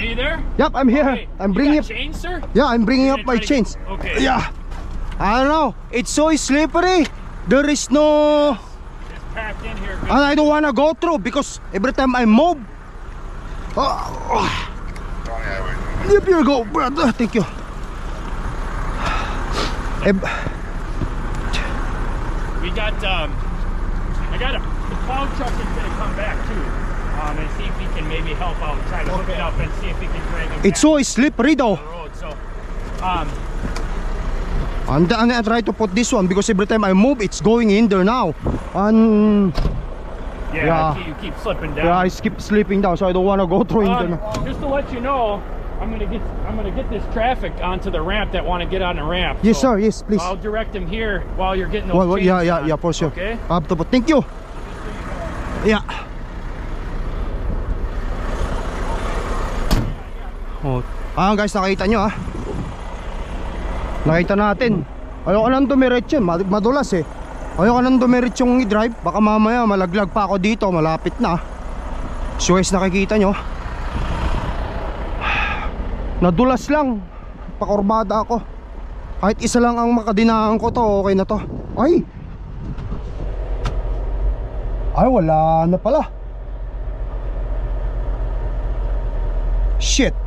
Are you there? Yep, I'm here. Okay. I'm bringing up chains, sir? Yeah, I'm bringing You're up my chains. get- Okay. Yeah. I don't know. It's so slippery. There is no It's packed in here. Good. and I don't wanna go through because every time I move. Oh, Yep, you go, brother. Thank you. We got, um, I got a, the plow truck is gonna come back too. Um, and see if he can maybe help out, try to hook it up and see if he can drag it It's so slippery though. the road. So, um, And, and I try to put this one because every time I move, it's going in there now. And yeah, Yeah. You, keep, slipping down. yeah, I keep slipping down, so I don't wanna go through in there. Um, just to let you know, I'm gonna get I'm gonna get this traffic onto the ramp that want to get on the ramp. Yes, So sir. Yes, please. I'll direct them here while you're getting those. Well, well, yeah, yeah, on. yeah, for sure. Okay. To put. Thank you. Yeah. Oh, ah guys, nakita nyo ah. Nakita natin. Ayoko nang dumiretso, mad- madulas eh. Ayoko nang dumiretsong i-drive, baka mamaya malaglag pa ako dito, malapit na. Suez nakikita nyo. Nadulas lang. Pakurbada ako. Kahit isa lang ang makadinaan ko to, okay na to. Ay! Ay, wala na pala. Shit.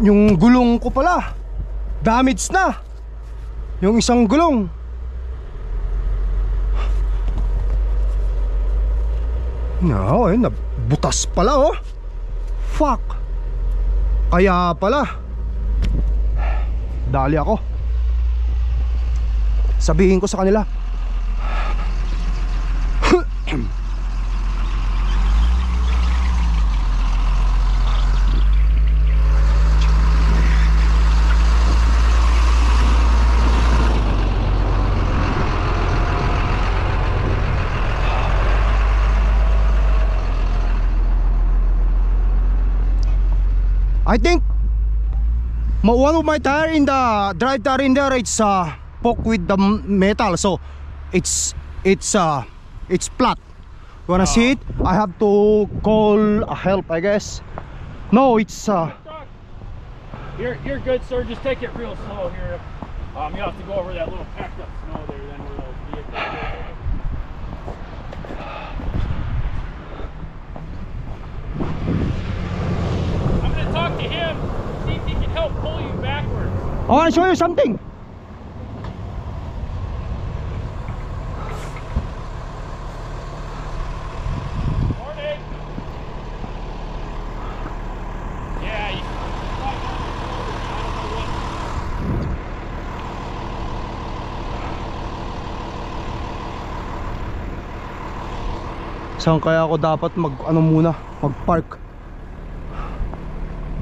Yung gulong ko pala. Damage na. Yung isang gulong. No, eh, nabutas pala oh. Fuck. Kaya pala. Dali ako. Sabihin ko sa kanila. I think one of my tire in the drive tire in there it's uh poke with the metal. So it's it's uh it's flat. You wanna see it? I have to call a help I guess. No it's uh You're you're good, sir. Just take it real slow here. Um, you have to go over that little packed up snow there, then where those I wanna show you something. Saan kaya ako dapat mag ano muna mag park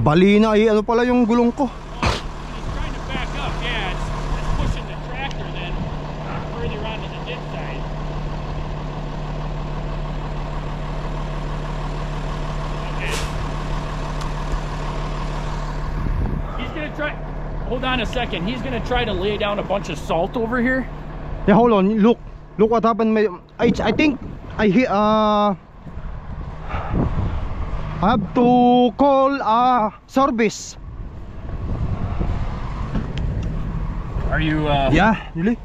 bali na ay ano pala yung gulong ko on a second. He's gonna try to lay down a bunch of salt over here. Yeah, hold on. Look. Look what happened. I, I think I hear uh I have to call uh service. Are you? Uh, Yeah, really?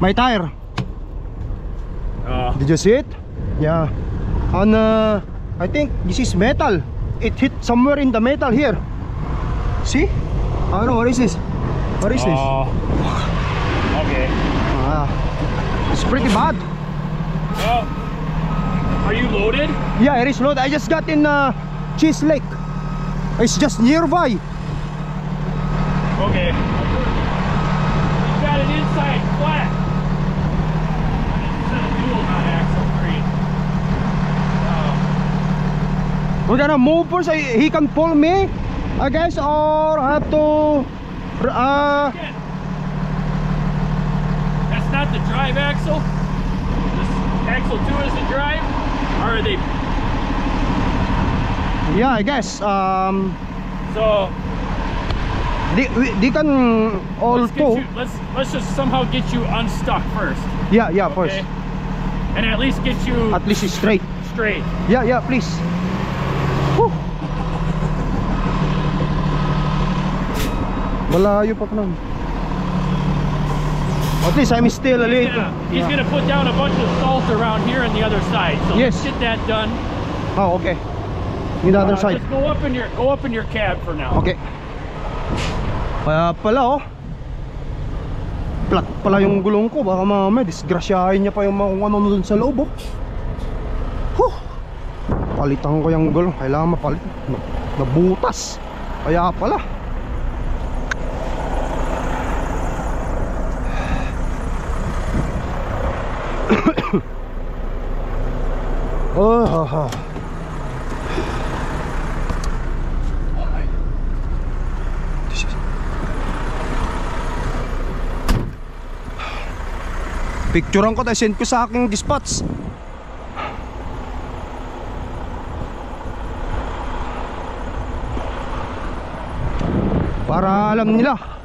My tire. Uh, Did you see it? Yeah. And uh, I think this is metal. It hit somewhere in the metal here. See? I don't know what is this. What is this? Oh. okay. Ah, it's pretty bad. Well, are you loaded? Yeah, it is loaded. I just got in uh, Cheese Lake. It's just nearby. Okay. Got it inside flat. Instead of dual, not axle three. Um, We're gonna move first. He can pull me, I guess, or have to. Uh, that's not the drive axle. This axle two is the drive. Or are they? yeah, I guess. Um, So they, they can all let's pull. you. Let's let's just somehow get you unstuck first. Yeah, yeah, first. And at least get you At least straight. straight. Yeah, yeah, please. Malayo pa pa lang. At least I'm still a little. Yeah, he's gonna put down a bunch of salt around here on the other side. So Yes. let's get that done. Oh, okay. In the other Uh, side. Just go up in your go up in your cab for now. Okay. Kaya pala oh. Flat pala yung gulong ko. Baka mamaya disgrasyahin niya pa yung mga kung ano dun sa loob oh. Huh. Palitan ko yung gulong. Kailangan mapalit. Na- Nabutas. Kaya pala. Oh, ha, ha. This is- Picturean ko send ko sa aking dispatch Para alam nila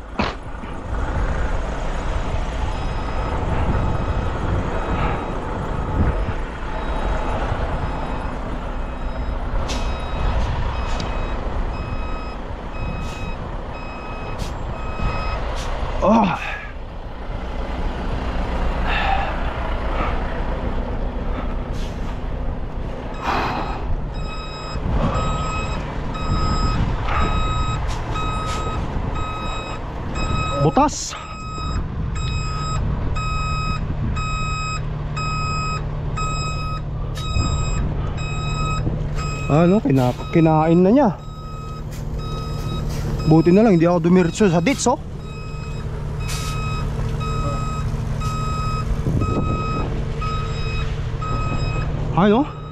Oh. Butas. Ano, kina kinain na niya. Buti na lang hindi ako dumiretso sa ditch, oh. Ano?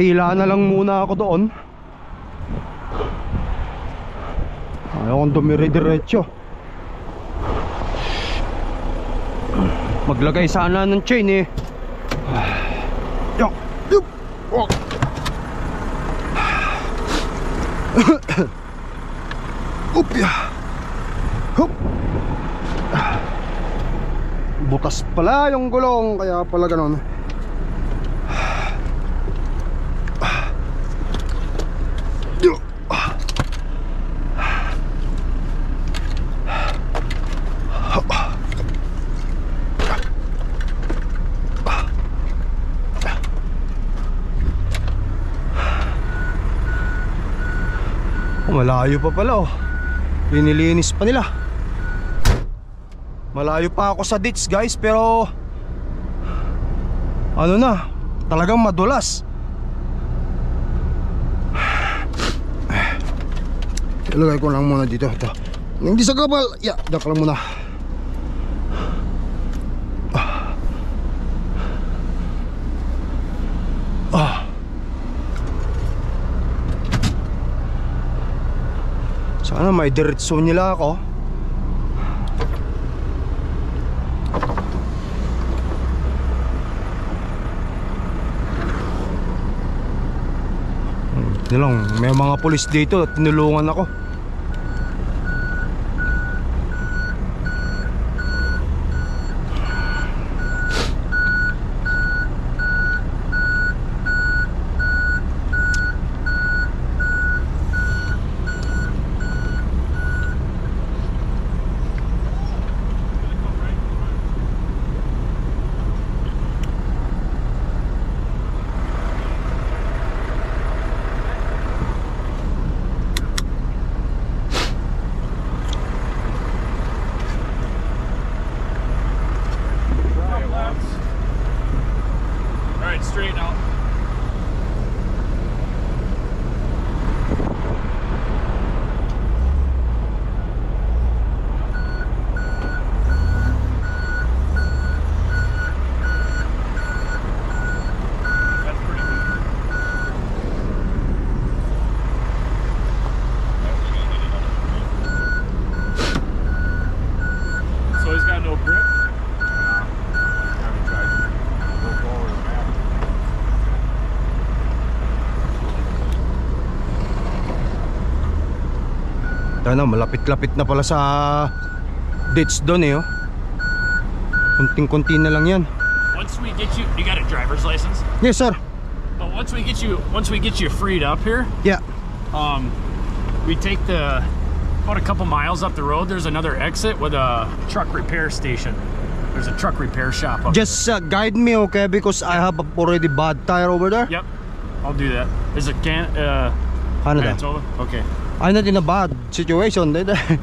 Papahila na lang muna ako doon. Ayaw kong dumire-diretso Maglagay sana ng chain eh. Yo, yup, oh. Up ya. Hup. Butas pala yung gulong Kaya pala ganon malayo pa pala oh. Linilinis pa nila. Malayo pa ako sa ditch guys pero ano na, talagang madulas. Ilagay ko lang muna dito. Ito. Hindi sa kapal. Yeah, dak lang muna. Sana may diretso nila ako. Yun lang, may mga pulis dito at tinulungan ako. Malapit-lapit na pala sa ditch doon eh oh. Kunting-kunti na lang yan. Once we get you, you got a driver's license. Yes sir. But once we get you, once we get you freed up here, Yeah. um, we take the about a couple miles up the road. There's another exit with a truck repair station. There's a truck repair shop up Just uh, guide me okay because I have already bad tire over there. Yep, I'll do that. Is it can uh, Ano daw? Manitoba? Okay. I'm not in a bad situation. eh.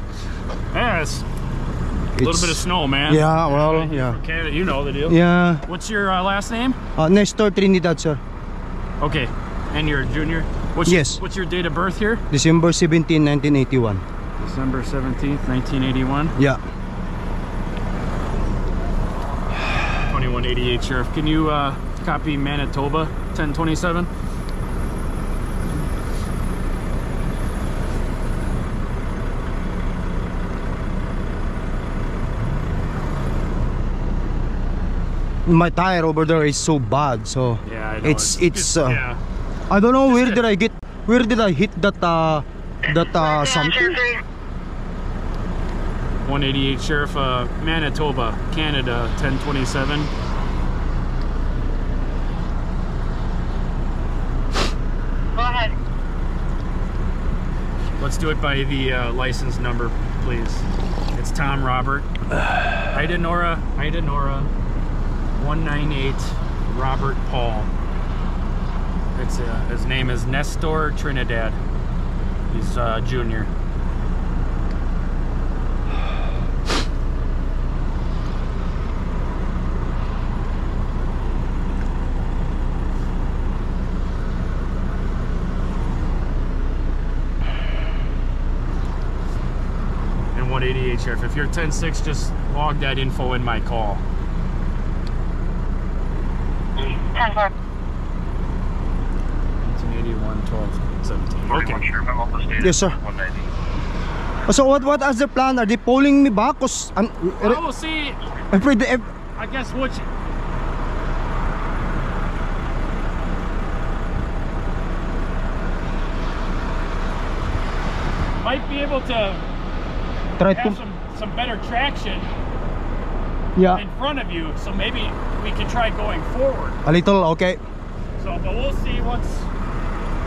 Yeah, it's a little bit of snow, man. Yeah, well, yeah. Canada, you know the deal. Yeah. What's your uh, last name? Uh, Nestor Trinidad sir. Okay, and you're a junior. What's Yes. What's your date of birth here? December 17, 1981. December seventeenth, nineteen eighty-one. Yeah. 2188 Sheriff. Can you uh, copy Manitoba 1027? My tire over there is so bad. So Yeah, I know. It's- it's, uh, yeah. I don't know where did I get where did I hit that uh that uh something. 188 Sheriff, uh, Manitoba, Canada 1027. Go ahead. Let's do it by the uh, license number, please. It's Tom Robert. Ida Nora, Ida Nora, 198 Robert Paul. It's uh, his name is Nestor Trinidad. He's uh, junior. And 188 Sheriff. If you're 10-6, just log that info in my call. 10 4. 1981, 12, 17. Okay. Yes sir. So what what is the plan? Are they pulling me back? Cause I'm Well, we'll see. I'm afraid the eh, I guess what you, might be able to try have to some some better traction yeah in front of you, so maybe we can try going forward. a little okay. So, but we'll see once.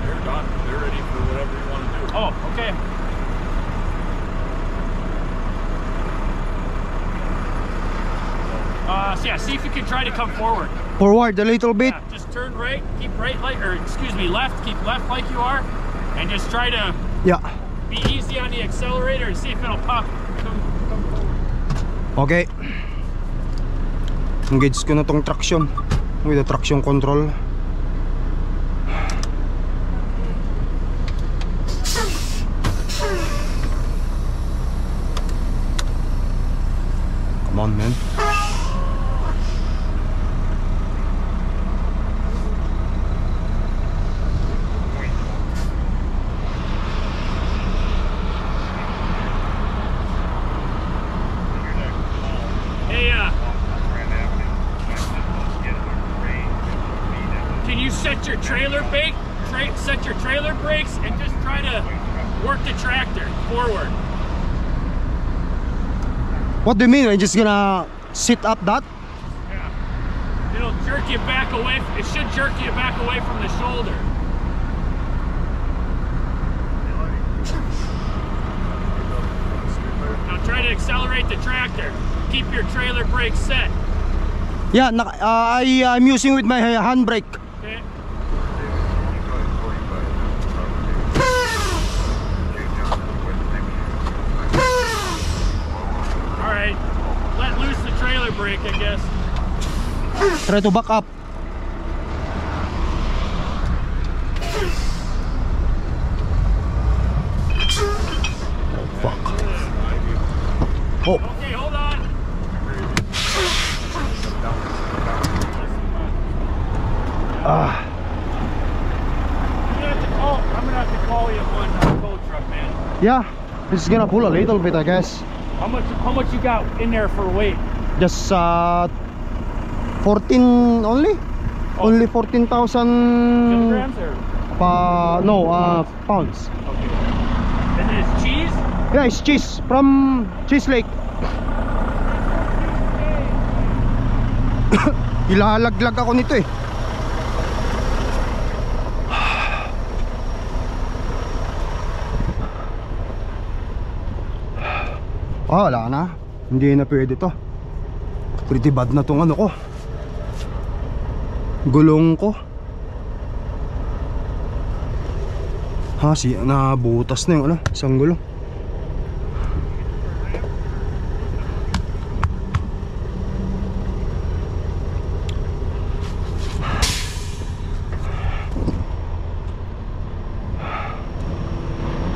They're done. They're ready for whatever you want to do. Oh, okay. Uh, so yeah, see if you can try to come forward. Forward a little bit. Yeah, just turn right, keep right like, or excuse me, left, keep left like you are, and just try to Yeah. be easy on the accelerator and see if it'll pop. Come, come forward. Okay. Engage ko na tong traction with the traction control. Come on, man. What do you mean? I'm just gonna sit up that? Yeah. It'll jerk you back away. It should jerk you back away from the shoulder. Now try to accelerate the tractor. Keep your trailer brake set. Yeah, uh, I, I'm using with my handbrake. Okay. All right. Let loose the trailer brake, I guess. Try to back up. Oh, fuck. Oh, Okay, hold on. ah. I'm gonna have to call. I'm gonna have to call you one tow truck, man. Yeah, it's gonna pull a little bit, I guess. How much? How much you got in there for weight? Just uh, 14 only? Only 14,000 Kilograms or? pa no uh, pounds. Okay. And this? Cheese? Yeah, it's cheese from Cheese Lake. Ilalaglag ako nito eh. Ah, wala na. Hindi na pwede to. Pretty bad na tong ano ko. Gulong ko. Ha, si nabutas na yung ano, isang gulong.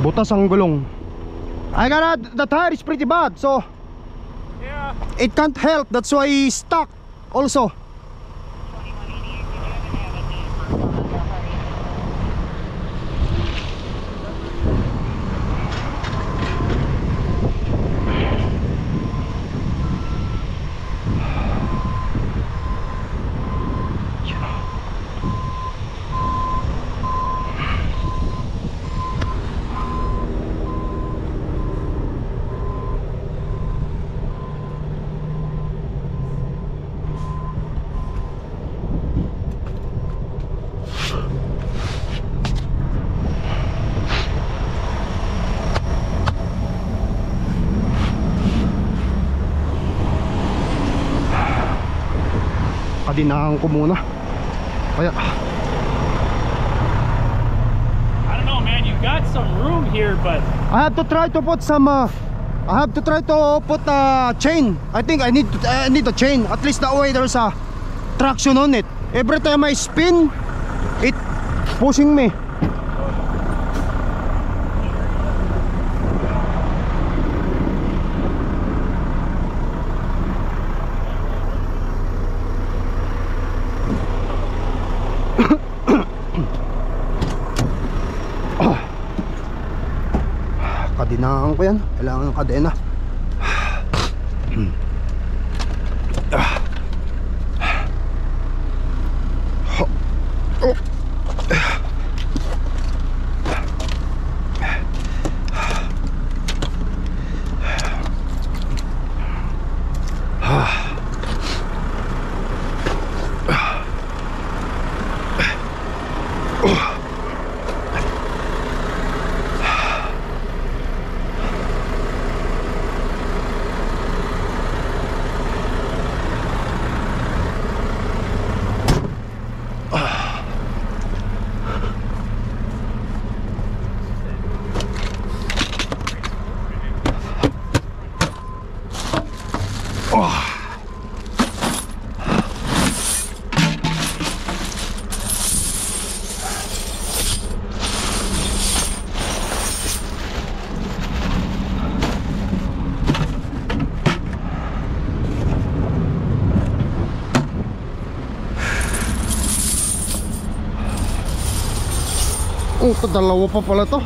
Butas ang gulong. I got the tire is pretty bad, so Yeah. it can't help. That's why stuck also. Kadinahan ko muna. Kaya I don't know, man. You got some room here, but I have to try to put some uh, I have to try to put a chain. I think I need to, I need a chain. At least that way there's a traction on it. Every time I spin, it pushing me. Kadinahan ko yan. Kailangan ng kadena. Ito, dalawa pa pala to.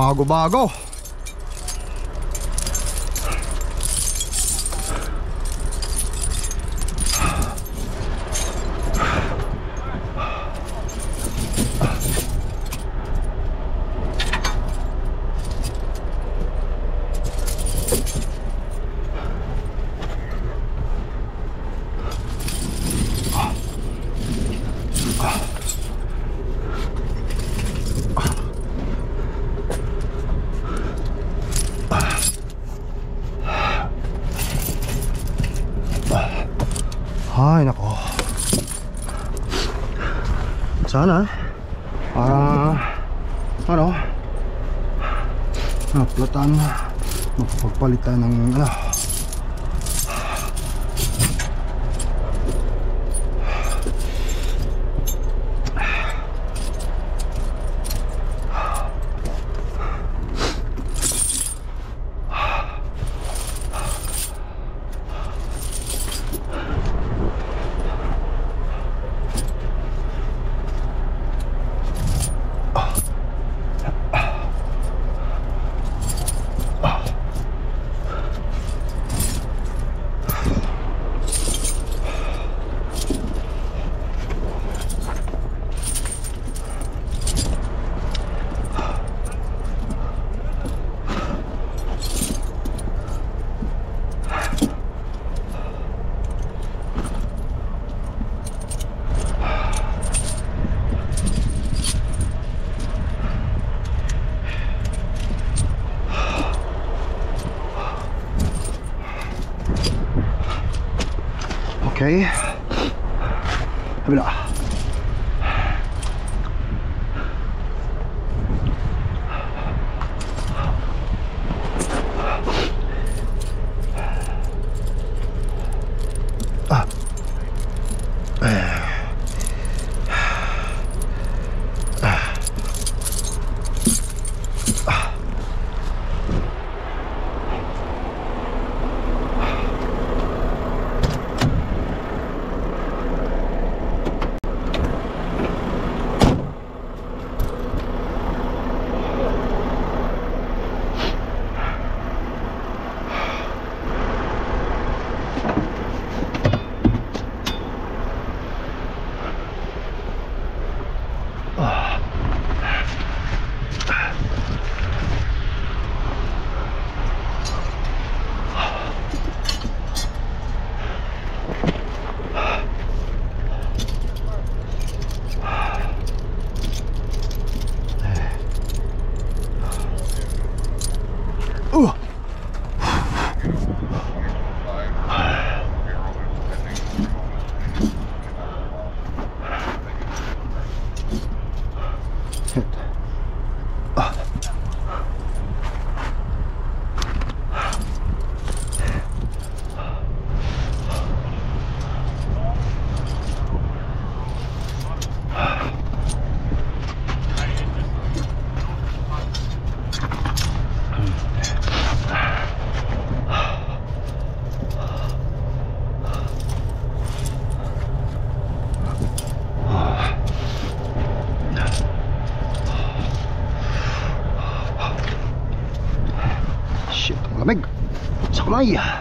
Ah, Sana. Ah ano? Ah, platan magpagpalitan ng ano Okay. あい。や。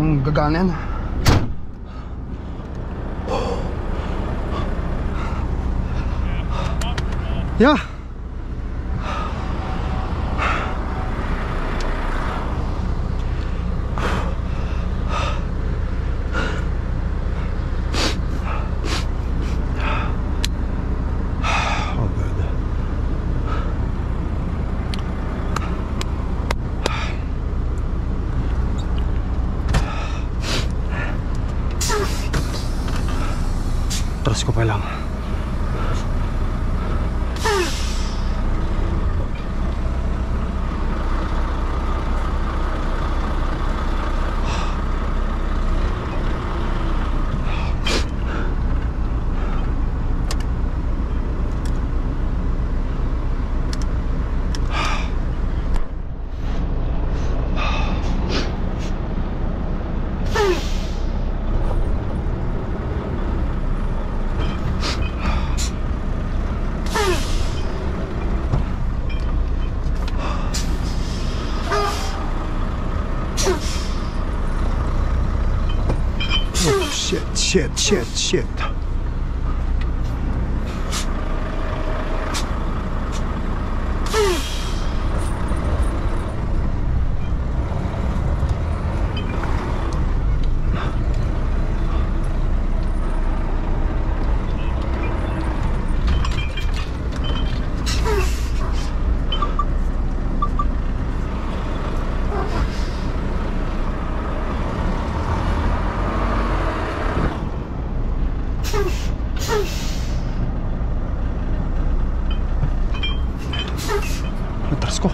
Ewan ko kung gagana yan. Yeah. Shit, shit, shit, shit. Atras ko.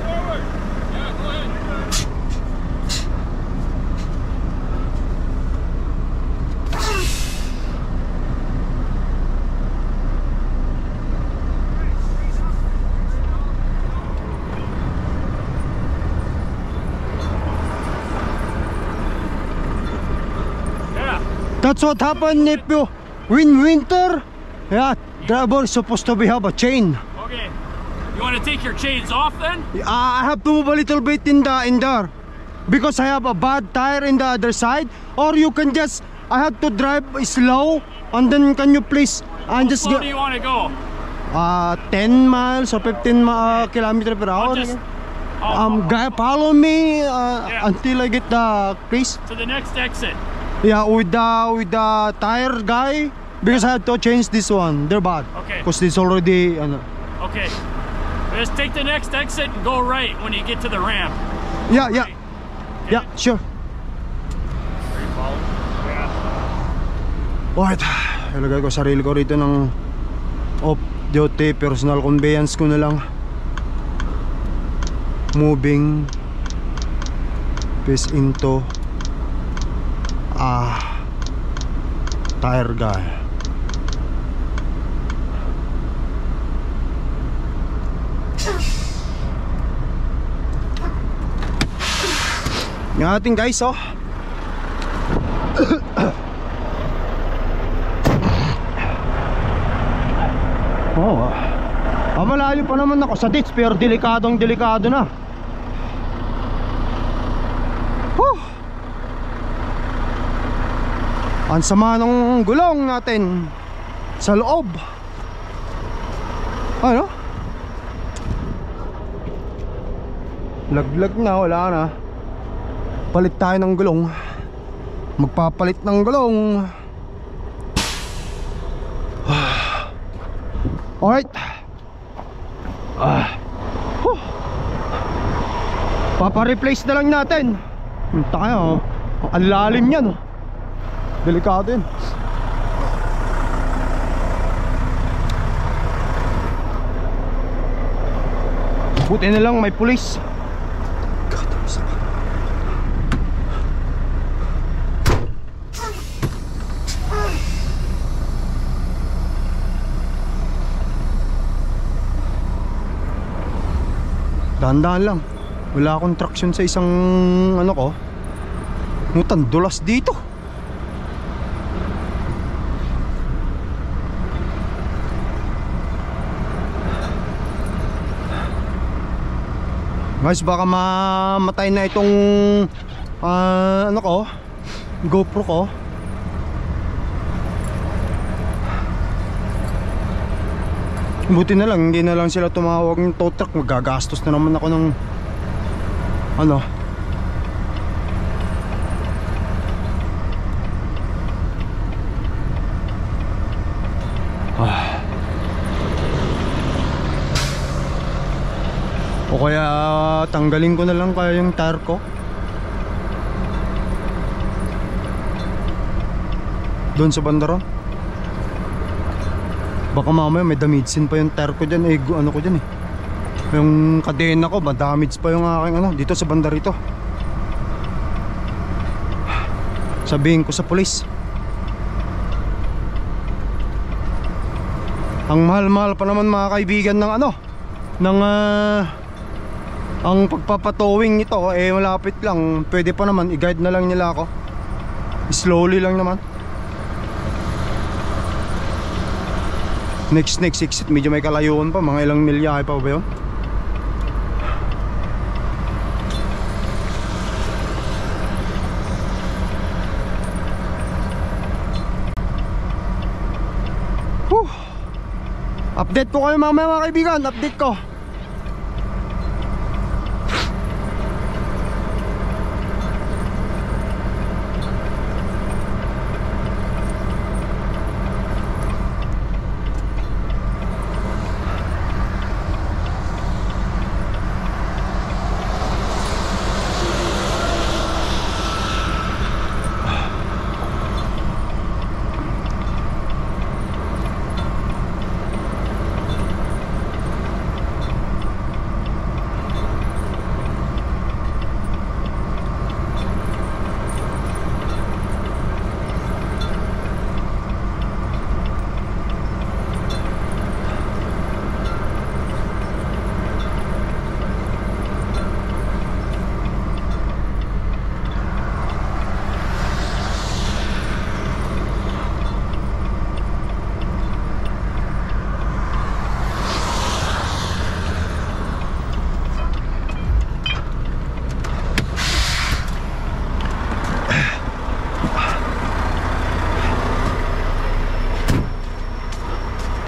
Forward. Yeah, go ahead. Yeah. That's what happened if you win winter. Yeah, driver is supposed to be have a chain. Okay. You want to take your chains off then? I have to move a little bit in the in there because I have a bad tire in the other side. Or you can just I have to drive slow and then can you please and How just slow do you want to go? uh 10 miles or 15 mi- uh, kilometer per hour. just Um, guy, follow me uh, Yeah. until I get the place. to the next exit. Yeah, with the with the tire guy because I have to change this one. They're bad. Okay. Because this already. ano. Okay. Just take the next exit and go right when you get to the ramp. yeah, yeah, yeah, sure. Are you following? Yeah. Alright, ilagay ko sarili ko rito ng off duty personal conveyance ko na lang. moving piece into ah. Tire guy. Yung ating guys oh. Oh ah, malayo pa naman ako sa ditch pero delikadong delikado na Whew. Ang sama ng gulong natin sa loob. Ano? Laglag na, wala na. Palit tayo ng gulong. Magpapalit ng gulong. Alright. Ah. Huh. Papa-replace na lang natin. Tayo. Ang lalim yan. oh. Delikado yun. Buti na lang may pulis. Dahan-dahan lang. Wala akong traction sa isang ano ko. Mutan dulas dito. Guys, baka mamatay na itong ah, ano ko, GoPro ko. Buti na lang, hindi na lang sila tumawag ng tow truck. Magagastos na naman ako ng ano. O kaya tanggalin ko na lang kaya yung tire ko. Doon sa bandaron. Baka mamaya may damagin pa yung tire ko dyan eh ano ko dyan eh Yung kadena ko damage pa yung aking ano dito sa banda rito Sabihin ko sa pulis Ang mahal-mahal pa naman mga kaibigan ng ano ng ah, ang pagpapatowing nito eh malapit lang. Pwede pa naman i-guide na lang nila ako. Slowly lang naman. Next next exit. Medyo may kalayuan pa. Mga ilang milyahe pa ba yun? Whew. Update ko kayo mamaya mga kaibigan. Update ko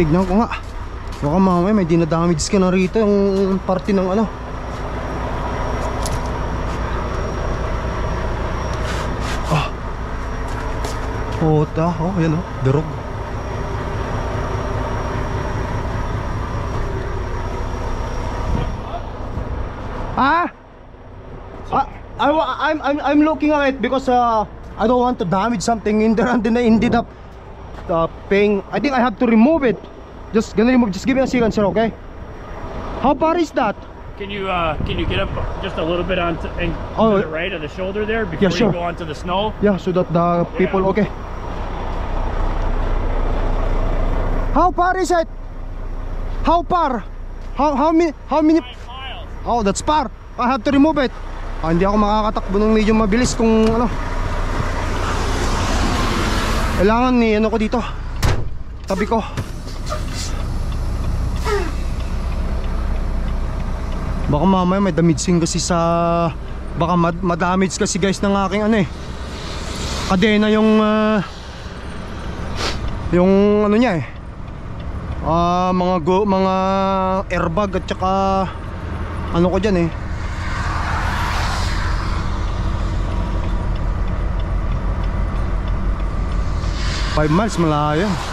Tignan ko nga. Baka mamaya may dinadamage ka na rito Yung parte ng ano. Ah. Puta Oh yan oh. Durog. Ah! Ah, I, wa- I'm, I'm, I'm looking at it because uh, I don't want to damage something in there and then I ended up uh, paying I think I have to remove it just gonna remove just give me a second sir okay how far is that Can you uh, can you get up just a little bit on to, and Oh, to the right of the shoulder there before sure. you go onto the snow? Yeah, so that the people Yeah. okay. How far is it? How far? How how many how many miles. Oh, that's far. I have to remove it. Ah, hindi ako makakatakbo ng medyo mabilis kung ano. Kailangan ni ano ko dito. Tabi ko. Baka mamaya may damaging kasi sa baka mad madamage kasi guys ng aking ano eh. Kadena yung ah, yung ano niya eh. Ah, mga go, mga airbag at saka ano ko diyan eh. Five miles malayo.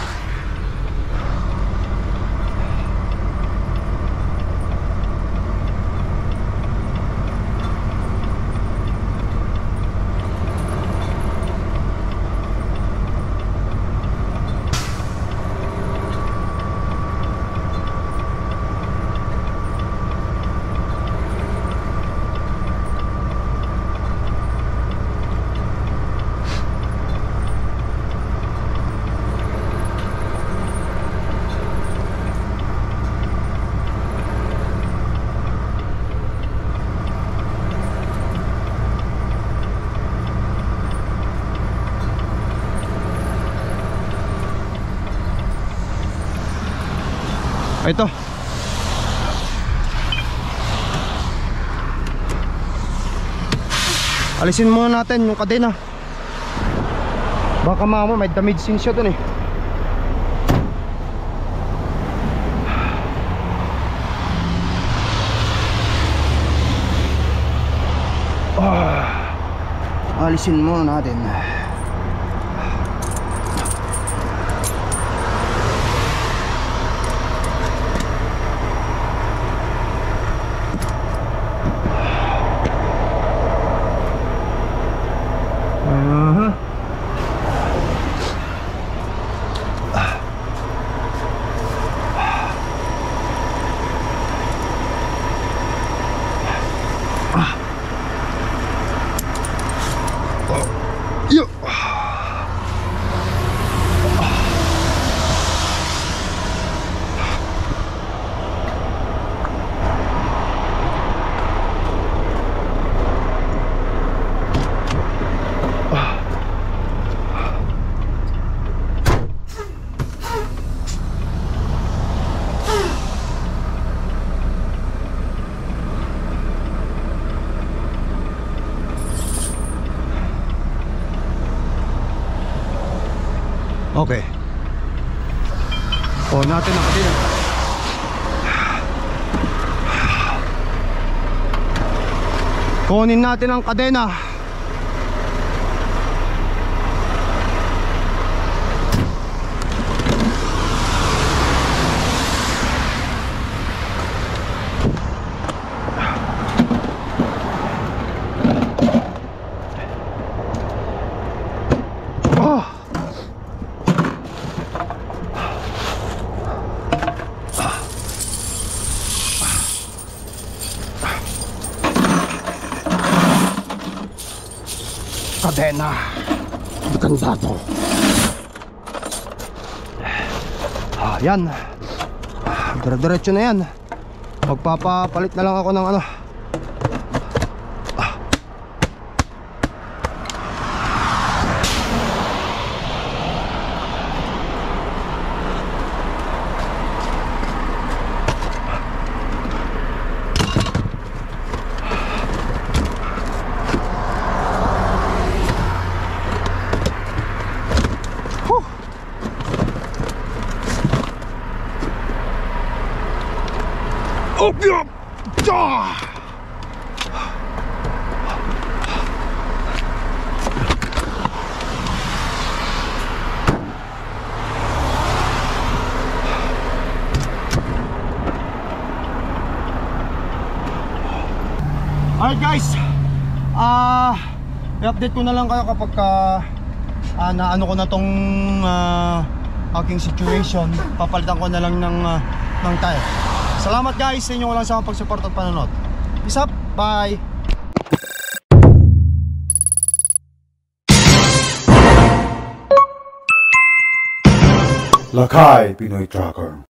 Ito. Alisin muna natin yung kadena. Baka mama may damage sin siya dun eh. Ah. Alisin muna natin. Aha. Yo. Kunin natin ang kadena. Kadena. Kansado. Ah, yan. Dire-diretso na yan. Magpapapalit na lang ako ng ano. i-update ko na lang kayo kapag ka, ah, uh, na ano ko na tong uh, aking situation. Papalitan ko na lang ng, uh, ng tire salamat guys sa inyo walang sama pagsupport at panonood. Peace up. Bye. Lakay Pinoy Tracker